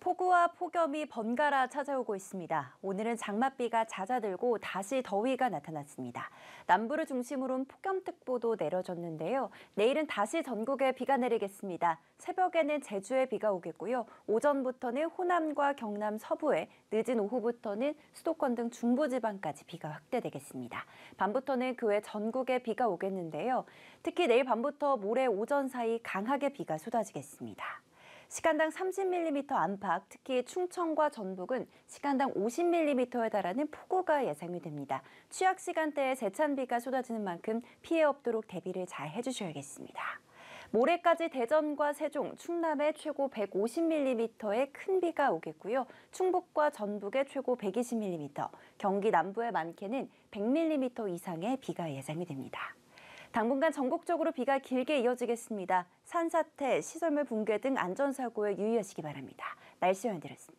폭우와 폭염이 번갈아 찾아오고 있습니다. 오늘은 장맛비가 잦아들고 다시 더위가 나타났습니다. 남부를 중심으로는 폭염특보도 내려졌는데요. 내일은 다시 전국에 비가 내리겠습니다. 새벽에는 제주에 비가 오겠고요. 오전부터는 호남과 경남 서부에, 늦은 오후부터는 수도권 등 중부지방까지 비가 확대되겠습니다. 밤부터는 그 외 전국에 비가 오겠는데요. 특히 내일 밤부터 모레 오전 사이 강하게 비가 쏟아지겠습니다. 시간당 30mm 안팎, 특히 충청과 전북은 시간당 50mm에 달하는 폭우가 예상이 됩니다. 취약 시간대에 세찬비가 쏟아지는 만큼 피해 없도록 대비를 잘 해주셔야겠습니다. 모레까지 대전과 세종, 충남에 최고 150mm의 큰 비가 오겠고요. 충북과 전북에 최고 120mm, 경기 남부의 많게는 100mm 이상의 비가 예상이 됩니다. 당분간 전국적으로 비가 길게 이어지겠습니다. 산사태, 시설물 붕괴 등 안전사고에 유의하시기 바랍니다. 날씨 연드렸습니다.